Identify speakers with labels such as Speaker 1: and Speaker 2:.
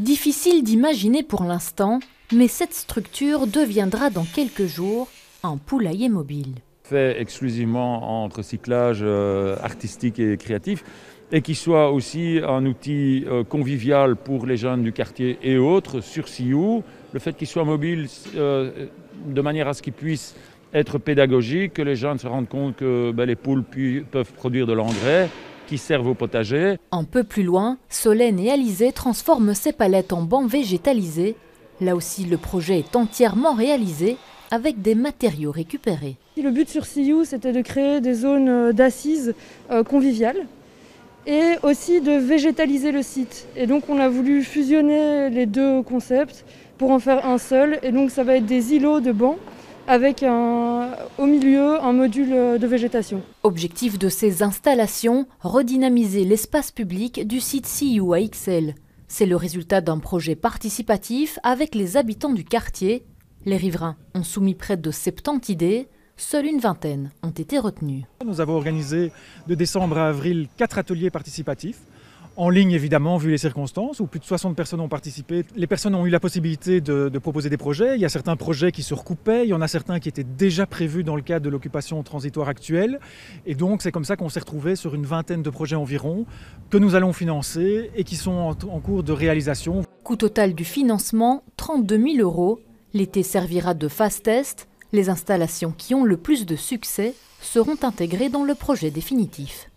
Speaker 1: Difficile d'imaginer pour l'instant, mais cette structure deviendra dans quelques jours un poulailler mobile.
Speaker 2: Fait exclusivement entre cyclage euh, artistique et créatif et qui soit aussi un outil euh, convivial pour les jeunes du quartier et autres sur Sioux. Le fait qu'il soit mobile euh, de manière à ce qu'il puisse être pédagogique, que les jeunes se rendent compte que ben, les poules peuvent produire de l'engrais, qui servent au potager.
Speaker 1: Un peu plus loin, Solène et Alizé transforment ces palettes en bancs végétalisés. Là aussi, le projet est entièrement réalisé avec des matériaux récupérés.
Speaker 3: Le but sur Sioux, c'était de créer des zones euh, d'assises euh, conviviales et aussi de végétaliser le site. Et donc on a voulu fusionner les deux concepts pour en faire un seul. Et donc ça va être des îlots de bancs avec au milieu un module de végétation.
Speaker 1: Objectif de ces installations, redynamiser l'espace public du site CIU à XL. C'est le résultat d'un projet participatif avec les habitants du quartier. Les riverains ont soumis près de 70 idées, Seule une vingtaine ont été retenues.
Speaker 4: Nous avons organisé de décembre à avril quatre ateliers participatifs en ligne évidemment, vu les circonstances, où plus de 60 personnes ont participé. Les personnes ont eu la possibilité de, proposer des projets. Il y a certains projets qui se recoupaient, il y en a certains qui étaient déjà prévus dans le cadre de l'occupation transitoire actuelle. Et donc c'est comme ça qu'on s'est retrouvé sur une vingtaine de projets environ que nous allons financer et qui sont en, en cours de réalisation.
Speaker 1: Coût total du financement, 32 000 euros. L'été servira de phase test. Les installations qui ont le plus de succès seront intégrées dans le projet définitif.